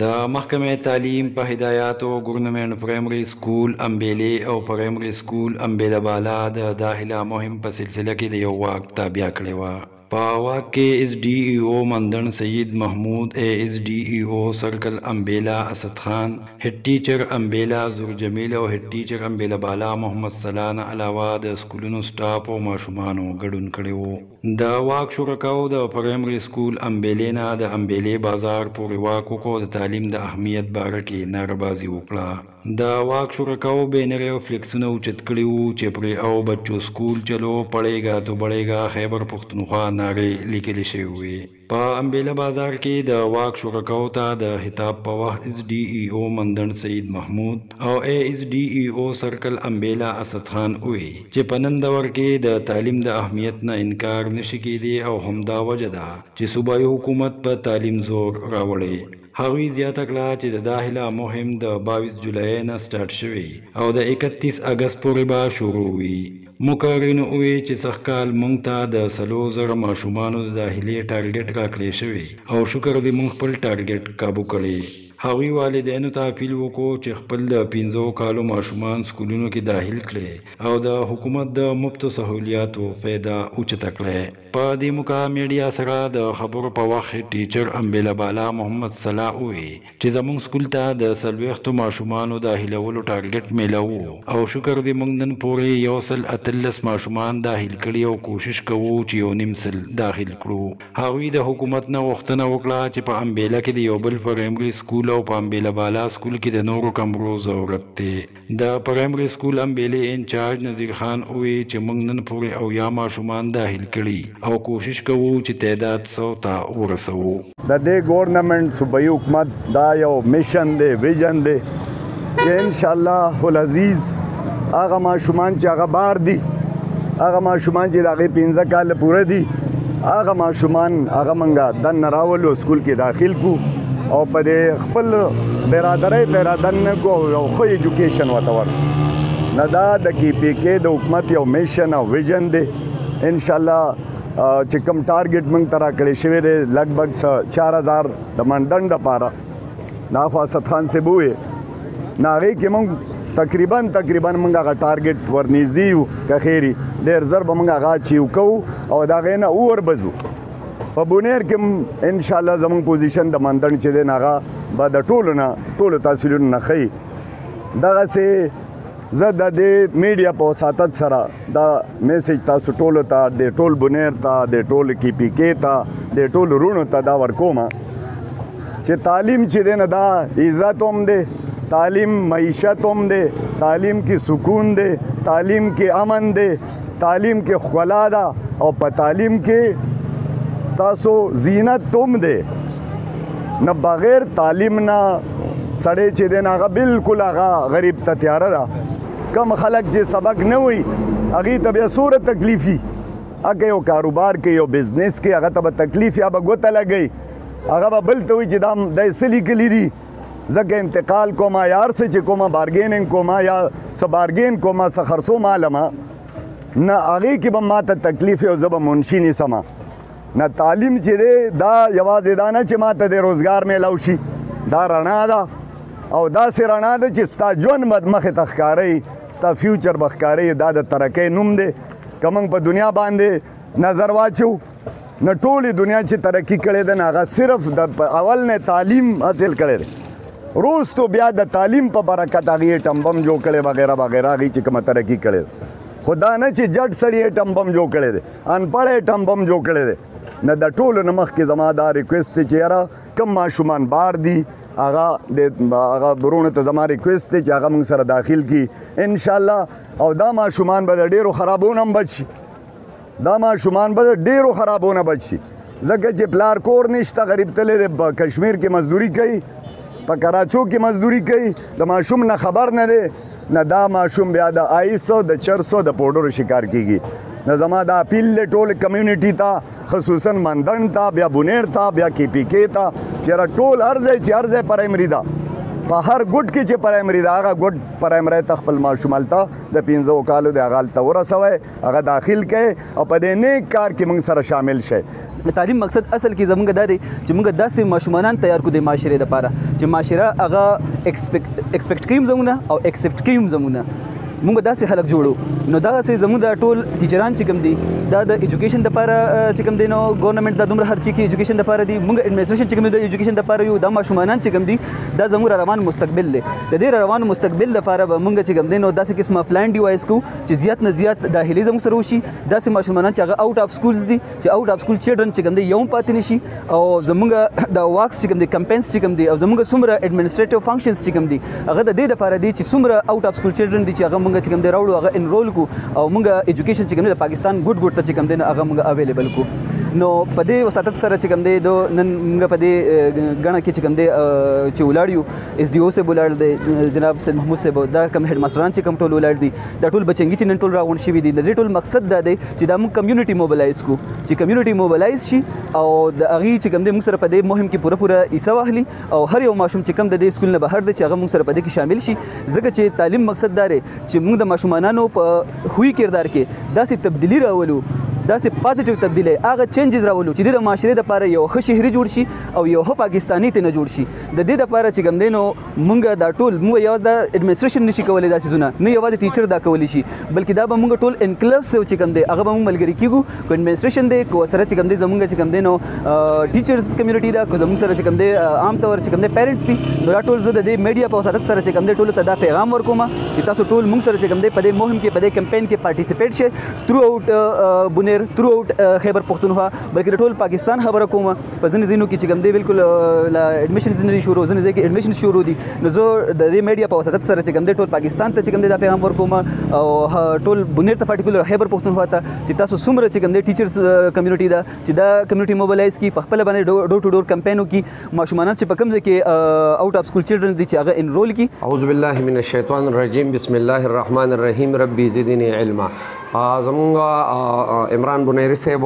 د محکمه تعلیم په هدایاتو ګورنمنټ پرایمري سکول امبیلې او پرایمري سکول امبیله بالا د داخله مهم په سلسله کې د یو واک تابع کړې وه په هوا کې ایس ډي ای او مندڼ سید محمود ای ایس ډي ای او سرکل امبیله اسد خان، هیډ ټیچر امبیله زور جمیل او هیډ ټیچر امبیله بالا محمد صلاح نه علاوه د سکولونو سټاف او ماشومانو ګډون کړی وو. د واک شرکاو د پرایمري سکول امبیلې نه د امبیلې بازار پورې واک وکړو د تعلیم د اهمیت باره کې نعره بازي وکړه. د واک شرکاو بینرې او فلیکسونه اوچت کړي وو چې پرې او بچو سکول چلو، پړې ګا تو بړې ګا، خیبر پښتونخوا نعرې لیکل شوې وې. په امبیله بازار کې د واک شرکاو ته د خطاب په وخت ایس ډي ای او مندڼ سعید محمود او ای ایس ډي ای او سرکل امبیله اسد خان ووې چې په نن دور کې د تعلیم د اهمیت نه انکار نشي کیدې او همدا وجه ده چې صوبايي حکومت په تعلیم زور راوړې هغوی زیاته کړه چې د داخله مهم د باویس جولای نه سټارټ شوی او د اکتیس اګست پورې به شروع وي. مکارینو وویل چې سږ کال مونږ ته د څلور زره ماشومانو د داخلې ټارګټ راکړې شوی او شکر دی مونږ خپل ټارګټ کابو کړی. هغوی والدینو ته اپیل وکړو چې خپل د پنځو کالو ماشومان سکولونو کې داخل کړی او د حکومت د مفتو سهولیاتو فیده اوچته کړی. په دې موکه ميډيا سره د خبرو په وخت ټيچر امبيله بالا محمد صلاح ووي چې زمونږ سکول ته د څلويښتو ماشومانو داحيلولو ټارګټ ميلاؤ وو او شکر دې مونږ نن پورې يو سل اتلس ماشومان داحيل کړي او کوشش کوو چې يو نيم سل داخيل کړو هغوي د حکومت نه غوښتنه وکړه چې په امبيله کې د يو بل پريمري سکول او په امبيله بالا سکول کې د نورو کمرو ضرورت دې. د پرایمري سکول امبېلې انچارج نذیر خان ووي چې موږ نن پورې اویا ماشومان داحل کړي او کوشش کوو چې تعداد سو ته ورسوو. د دې ګورنمنټ، صوبايي حکومت، دا یو مشن دی، ویژن دی چې ان شاء الله العزیز هغه ماشومان چې هغه بار دي، هغه ماشومان چې د هغوی پنځه کاله پوره دي، هغه ماشومان هغه موږ دننه راولو، سکول کې داخل کړو او په دې. خپل برادرۍ ته اراده نه کو او خو ایجوکیشن وته ور نه دا د کی پی کې د حکومت یو میشن او ویژن دی ان شاء الله چې کم ټارګټ موږ ترا کړی شوی دی لګ بګ 4000 د منډن د پاره دا خو اسد خان سی بوې ناغي کې موږ تقریبا تقریبا موږ هغه ټارګټ ورنږدې یو که خیری ډیر زر به موږ هغه چیو کو او دا غینه اور بزو په بونیر کې ان شاء الله زموږ پوزیشن د مندړ چې دی ناغه به د ټولو نه ټولو تحصیلونو نه ښي دغه سي زه د دې میډیا په وساتت سره دا میسج تاسو ټولو ته د ټول بونیر ته د ټول کی پی کې ته د ټول رونو ته دا ورکوم چې تعلیم چې دی نه دا عزت هم دی تعلیم معیشت هم دی تعلیم کې سکون دی تعلیم کې امن دی تعلیم کې ښکلا ده او په تعلیم کې ستاسو زینت توم دی نه بغیر تعلیم نه سړی چې دی نه هغه بلکل هغه غریب ته تیاره ده کم خلک چې سبق نه وي هغوی ته بیا څوره تکلیفي هغه یو کاروبار کې یو بزنس کې هغه ته به تکلیف یا به ګوته لګي هغه به بل ته وي چې دا د سلی کلی دي زکه انتقال کوم یار سه چې کومه بارګیننګ کوم یا سه بارګین کوم سه خرڅو مالما نه هغه کې به ماته تکلیف او زب منشي نه سما نه تعلیم چې دی دا یوازې دا نه چې ماته د روزګار میلاو شي دا رڼا ده او دا سه رڼا ده چې ستا ژوند مد مخه تخکاری ستا فیوچر بخکاری دا د ترقې نوم دی کمنګ په دنیا باندې نظر واچو نه ټولې دنیا چې ترقی کړې ده هغه صرف د اول نه تعلیم حاصل کړي دي روستو بیا د تعلیم په برکت هغه ټمبم جوړ کړي وغیرہ وغیرہ هغه چې کوم ترقی کړي خدا نه چې جټ سړی ټمبم جوړ کړي دي ان پړې ټمبم جوړ کړي دي نه د ټولو نه مخکې زما دا ریکوست دی چې یاره کم ماشومان بار دي هغه د هغه برونه ته زما ریکوست دی چې هغه موږ سره داخل کی ان شاء الله او دا ماشومان به ډیرو خرابونم بچي دا ماشومان به ډیرو خرابونه بچي ځکه چې پلار کور نشته غریب تلې د کشمیر کې مزدوري کوي په کراچو کې مزدوري کوي د ماشوم نه خبر نه دی نه دا ماشوم بیا د آیسو د چرسو د پوډرو شکار کیږي نه زما دا اپیل له ټول کمیونټي ته خصوصا مندن ته بیا بونیر ته بیا کی پی کې ته چې را ټول ارزه چې ارزه پرایمري ده په هر ګډ کې چې پرایمري دا هغه ګډ پرایمري تخپل ماشومالته د 15 کالو د غالته ورسوي هغه داخل کړئ او په دې نیک کار کې موږ سره شامل شئ د تعلیم مقصد اصل کې زمونږ دا دی چې موږ داسې ماشومانان تیار کړو د معاشرې لپاره چې معاشره هغه ایکسپیکټ کوي زمونږ او ایکسپټ کوي زمونږ موږ داسې خلک جوړو نو دا سه زموږ د ټول ټیچران چې کوم دي دا د اډوকেশন د لپاره چې کوم دي نو ګورنمنت دا دومره خرچي کوي اډوকেশن د لپاره دي موږ اډمنستریشن چې کوم دي د اډوকেশن د لپاره یو د ماشومانان چې کوم دي دا زموږ روان مستقبل دی د دې روان مستقبل لپاره به موږ چې کوم دي نو داسې قسمه پلان ډیوایس کو چې زیات نه زیات داخلي زموږ سره وشي داسې ماشومان چې هغه اوټ اف سکولز دي چې اوټ اف سکول چیلډرن چې کوم دي یو پاتې نشي او زموږ د واکس چې کوم دي کمپاینز چې کوم دي او زموږ څومره اډمنستریټیو فنکشنز چې کوم دي هغه د دې لپاره دي چې څومره اوټ اف سکول چیلډرن دي چې هغه موږ چې کوم دي راوړو هغه انرول کو او موږ اډوکیشن چې کوم دي د پاکستان ګډ ګډ ته چې کوم دي هغه موږ اویلیبل کو نو په دې وساتت سره چې کوم دی دو نن موږ په دې غنه کې چې کوم دی چې ولاړ یو اس ډي او صاحب ولاړ دی جناب سید محمود صاحب دا کم هډ ماستران چې کم ټول ولاړ دي دا ټول بچنګي چې نن ټول راغون شوی دي د دې ټول مقصد دا دی چې دا موږ کمیونټي موبلایز کو چې کمیونټي موبلایز شي او د اغي چې کم دې موږ سره په دې مهم کې پوره پوره ایسه واخلي او هر یو ماشوم چې کم د دې سکول نه بهر دی چې هغه موږ سره په دې کې شامل شي ځکه چې تعلیم مقصد دا دی چې موږ د ماشومانانو په خوې کردار کې داسې تبدیلی راولو داسې پازیټیو تبدیلی هغه چینجز راولو چې د معاشرې لپاره یو ښه شهري جوړ شي او یو ښه پاکستاني تنه جوړ شي د دې لپاره چې کوم دی نو مونږ دا ټول مو یو د اډمنستریشن نشي کولای دا سيزونه نه یوازې ټیچر دا کولی شي بلکې دا به مونږ ټول انکلوسیو چې کوم دی هغه به مونږ ملګری کیږو کو اډمنستریشن دی کو سره چې کوم دی زمونږ چې کوم دی نو ټیچرز کمیونټي دا کو زمونږ سره چې کوم دی عام تور چې کوم دی پیرنټس دي نو دا ټول زه د دې میډیا په وساتت سره چې کوم دی ټول ته دا پیغام ورکوم چې تاسو ټول مونږ سره چې کوم دی په دې مهم کې په دې کمپاین کې پارټیسیپیټ شي ترو اوټ بنیر ترو اوټ خیبر پښتونخوا بلکې ټول پاکستان خبره کوم په ځینې ځینو کې چې کوم دی بالکل لا اډمیشنز نه شروع ځینې ځای کې اډمیشنز شروع دي نو زه د دې میډیا په واسطه سره چې کوم دی ټول پاکستان ته چې کوم دی دا پیغام ورکوم او ټول بنیر ته پارټیکولر خیبر پښتونخوا ته چې تاسو څومره چې کوم دی ټیچرز کمیونټي ده چې دا کمیونټي موبلایز کی په خپل باندې ډور ټو ډور کمپاینو کې ماشومان چې په کوم ځای کې آوټ اف سکول چلډرن دي چې هغه انرول کی اعوذ بالله من الشیطان الرجیم بسم الله الرحمن الرحیم ربي زدنی علما زمونږ عمران بنيري صاحب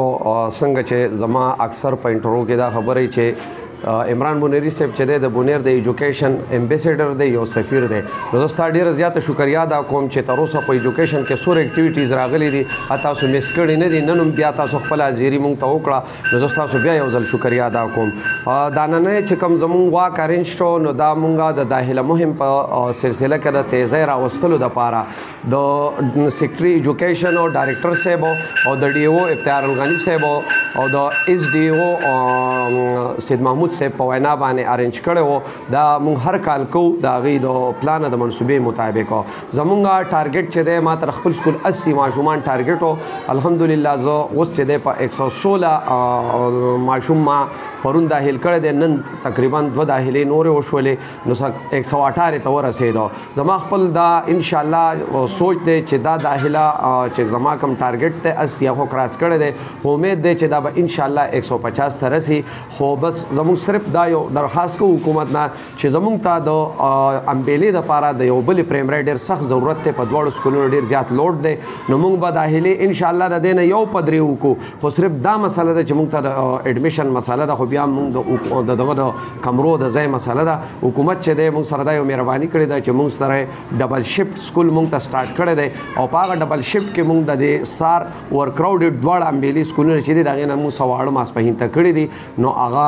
څنګه چې زما اکثر په انټرو کې دا خبرې چې عمران بنيري صاحب چې د بنير د ایجوکیشن امبیسډر دی یو سفیر دی نو زه ستاسو ډیره زیاته شکریا ادا کوم چې تر اوسه په ایجوکیشن کې سور اکټیویټیز راغلي دي تاسو مس کړی نه دي نن هم بیا تاسو خپل حاضری مونږ ته وکړه نو زه تاسو بیا یو ځل شکریا ادا کوم دا نن چې کم زمونږ وا کارین شو نو دا مونږه د داخله مهم په سلسله کې د تیزه راوستلو د پاره د سیکرټري ایجوکیشن او ډایریکټر صاحب او د ډي او افتیار الغنی صاحب او د اس ډي او سید محمود صاحب په وینا باندې ارنج کړو دا موږ هر کال کو دا غي د پلان د منسوبې مطابق زمونږ ټارګټ چې ده ما تر خپل سکول 80 ماشومان ټارګټ او الحمدلله زه اوس چې ده په 116 ماشوم ما پرون داخل کړی دی نن تقریبا دو داخلې نورې وشولې نو 118 ته ورسېدو زما خپل دا ان شاء الله سوچ دی چې دا داخله چې زما کم ټارګټ ته اس یا خو کراس کړی دی خو امید دی چې دا به ان شاء الله 150 ته رسی خو بس زموږ صرف دا یو درخواست کو حکومت نه چې زموږ ته د امبیلې د پاره د یو بل پرایمری ډیر سخت ضرورت ته په دواړو سکولونو ډیر زیات لوډ دی نو موږ به داخله ان شاء الله د دې نه یو پدریو کو خو صرف دا مسله ده چې موږ ته د اډمیشن مسله ده خو بیا موږ د دغه د کمرو د ځای مسله ده حکومت چې د مون سره د یو مهرباني کړې ده چې مون سره ډبل شفټ سکول مون ته سٹارټ کړی دی او په هغه ډبل شفټ کې مون د دې سار ور کراوډډ دواړه امبیلی سکولونه چې دی دغه نه مون سواړ ماس په هینته کړی دی نو هغه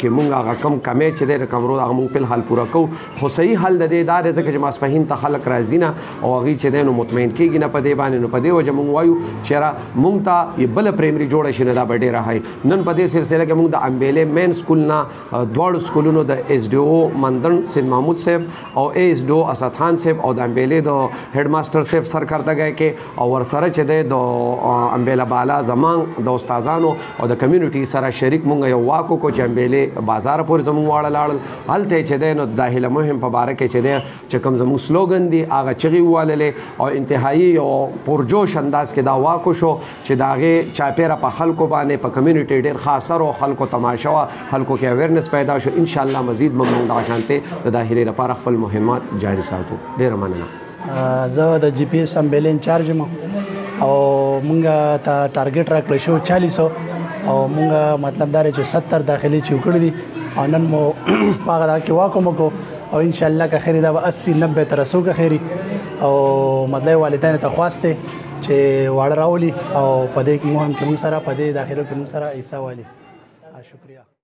کې مون هغه کم کمې چې د کمرو هغه مون په حل پورا کو خو صحیح حل د دې دار ځکه چې ماس په هینته خلک راځي نه او هغه چې دینو مطمئن کیږي نه په دې باندې نو په دې وجه مون وایو چې را مون ته بل پرایمري جوړ شي نه دا ډیره هاي نن په دې سلسله کې موږ د امبېلې مین سکول نه دواړو سکولونو د ایس ډي او مندن سید محمود صاحب او ایس ډو اسد خان صاحب او د امبېلې د هډ ماستر صاحب سرکارتګۍ کې او ورسره چې د امبېلا بالا زمان د استادانو او د کمیونټي سره شریک موږ یو واکو کو چې امبېلې بازار پورې زموږ واړه لاړل هلته چې د نو داخله مهم په باره کې چې د چې کوم زموږ سلوګن دی هغه چغي واللې او انتهایی یو پرجوش انداز کې دا واکو شو چې د هغې چاپېره په خلکو باندې په کمیونټي ډېر ښه اثر او خلکو تماشه وه خلکو کې اویرنس پیدا شو ان شاء الله مزید به موږ دغه شانتې د داخلي لپاره خپل مهمات جاري ساتو ډېره مننه زه د جی پی ایس امبیل انچارج یم او مونږ ته ټارګټ راکړ شو 40 او مونږ مطلب دار چې 70 داخلي چوکړ دي او نن مو هغه دا کې واکو مو کو او ان شاء الله که خیر دا 80 90 تر سو که خیری او مطلب والدین ته خواسته چې واړه راولي او په دې کې مو هم کې مو سره په دې داخلو کې مو سره حصہ والي شکریا